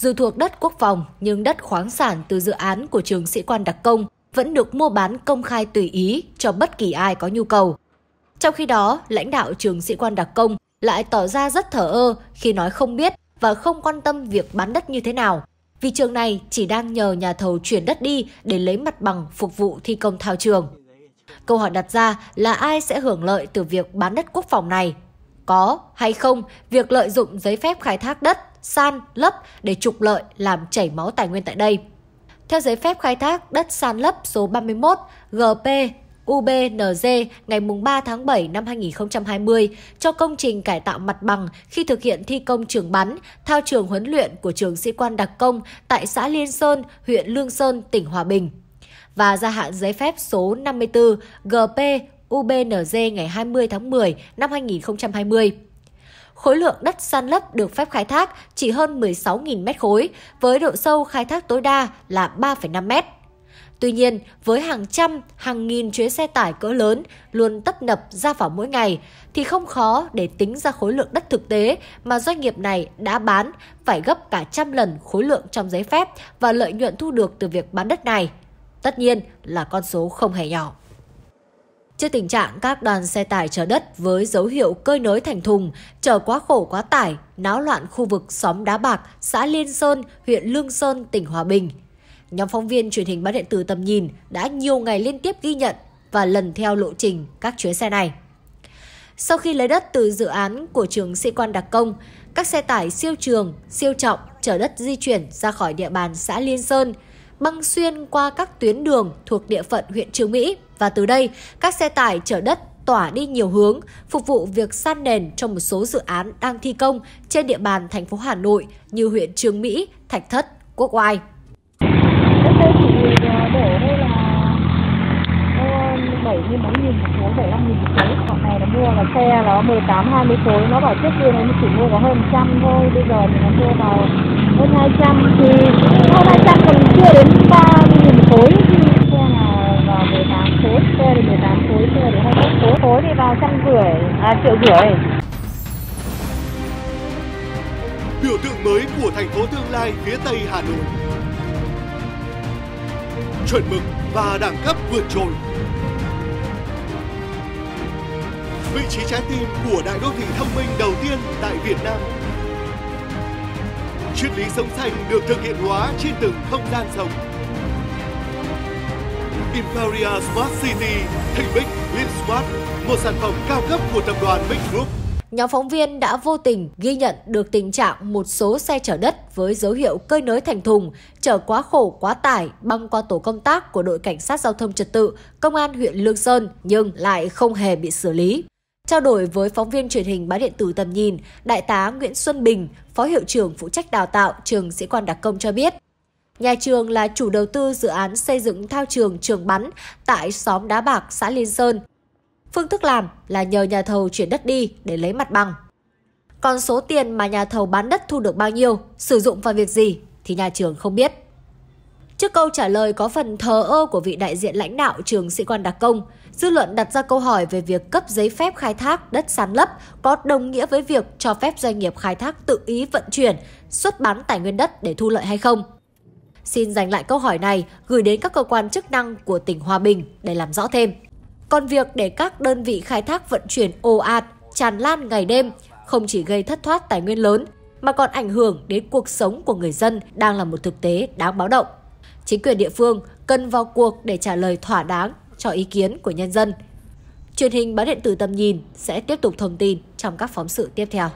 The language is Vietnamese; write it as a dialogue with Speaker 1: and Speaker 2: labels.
Speaker 1: Dù thuộc đất quốc phòng nhưng đất khoáng sản từ dự án của trường sĩ quan đặc công vẫn được mua bán công khai tùy ý cho bất kỳ ai có nhu cầu. Trong khi đó, lãnh đạo trường sĩ quan đặc công lại tỏ ra rất thờ ơ khi nói không biết và không quan tâm việc bán đất như thế nào, vì trường này chỉ đang nhờ nhà thầu chuyển đất đi để lấy mặt bằng phục vụ thi công thao trường. Câu hỏi đặt ra là ai sẽ hưởng lợi từ việc bán đất quốc phòng này? Có hay không việc lợi dụng giấy phép khai thác đất, san, lấp để trục lợi làm chảy máu tài nguyên tại đây? Theo giấy phép khai thác đất san lấp số 31 GP UBNZ ngày 3 tháng 7 năm 2020 cho công trình cải tạo mặt bằng khi thực hiện thi công trường bắn, thao trường huấn luyện của trường sĩ quan đặc công tại xã Liên Sơn, huyện Lương Sơn, tỉnh Hòa Bình. Và gia hạn giấy phép số 54 GP UBNZ ngày 20 tháng 10 năm 2020 khối lượng đất san lấp được phép khai thác chỉ hơn 16.000 mét khối, với độ sâu khai thác tối đa là 3,5 mét. Tuy nhiên, với hàng trăm, hàng nghìn chuyến xe tải cỡ lớn luôn tấp nập ra vào mỗi ngày, thì không khó để tính ra khối lượng đất thực tế mà doanh nghiệp này đã bán phải gấp cả trăm lần khối lượng trong giấy phép và lợi nhuận thu được từ việc bán đất này. Tất nhiên là con số không hề nhỏ. Trước tình trạng các đoàn xe tải chở đất với dấu hiệu cơi nới thành thùng, chở quá khổ quá tải, náo loạn khu vực xóm Đá Bạc, xã Liên Sơn, huyện Lương Sơn, tỉnh Hòa Bình, nhóm phóng viên truyền hình báo điện tử tầm nhìn đã nhiều ngày liên tiếp ghi nhận và lần theo lộ trình các chuyến xe này. Sau khi lấy đất từ dự án của trường sĩ quan đặc công, các xe tải siêu trường, siêu trọng chở đất di chuyển ra khỏi địa bàn xã Liên Sơn, băng xuyên qua các tuyến đường thuộc địa phận huyện Trường Mỹ và từ đây các xe tải chở đất tỏa đi nhiều hướng, phục vụ việc san nền trong một số dự án đang thi công trên địa bàn thành phố Hà Nội như huyện Trường Mỹ, Thạch Thất, Quốc Oai.
Speaker 2: khối, ờ, ờ, bảy khối. Này mua là xe nó 18 20 khối, nó bảo trước kia nó chỉ mua có hơn trăm thôi, bây giờ thì nó mua vào hơn 200 thì hơn 200 chưa đến ba nghìn khối xe là vào 18 khối, xe thì 18 khối, xe thì 21 khối, khối thì vào trăm rưỡi, à triệu rưỡi.
Speaker 3: Biểu tượng mới của thành phố tương lai phía Tây Hà Nội. Chuẩn mực và đẳng cấp vượt trội vị trí trái tim của đại đô thị thông minh đầu tiên tại Việt Nam. Triết lý sống xanh được thực hiện hóa trên từng không gian sống. Imperia Smart City, Thịnh Bích, Live Smart, một sản phẩm cao cấp của tập đoàn Big Group.
Speaker 1: Nhóm phóng viên đã vô tình ghi nhận được tình trạng một số xe chở đất với dấu hiệu cơi nới thành thùng, chở quá khổ quá tải băng qua tổ công tác của đội cảnh sát giao thông trật tự, công an huyện Lương Sơn nhưng lại không hề bị xử lý. Trao đổi với phóng viên truyền hình báo điện tử tầm nhìn, Đại tá Nguyễn Xuân Bình, Phó Hiệu trưởng phụ trách đào tạo trường sĩ quan đặc công cho biết, Nhà trường là chủ đầu tư dự án xây dựng thao trường trường bắn tại xóm Đá Bạc, xã Liên Sơn. Phương thức làm là nhờ nhà thầu chuyển đất đi để lấy mặt bằng. Còn số tiền mà nhà thầu bán đất thu được bao nhiêu, sử dụng vào việc gì thì nhà trường không biết. Trước câu trả lời có phần thờ ơ của vị đại diện lãnh đạo trường sĩ quan đặc công, dư luận đặt ra câu hỏi về việc cấp giấy phép khai thác đất sàn lấp có đồng nghĩa với việc cho phép doanh nghiệp khai thác tự ý vận chuyển, xuất bán tài nguyên đất để thu lợi hay không. Xin dành lại câu hỏi này gửi đến các cơ quan chức năng của tỉnh Hòa Bình để làm rõ thêm. Còn việc để các đơn vị khai thác vận chuyển ồ ạt, tràn lan ngày đêm không chỉ gây thất thoát tài nguyên lớn mà còn ảnh hưởng đến cuộc sống của người dân đang là một thực tế đáng báo động. Chính quyền địa phương cần vào cuộc để trả lời thỏa đáng cho ý kiến của nhân dân. Truyền hình báo điện tử tầm nhìn sẽ tiếp tục thông tin trong các phóng sự tiếp theo.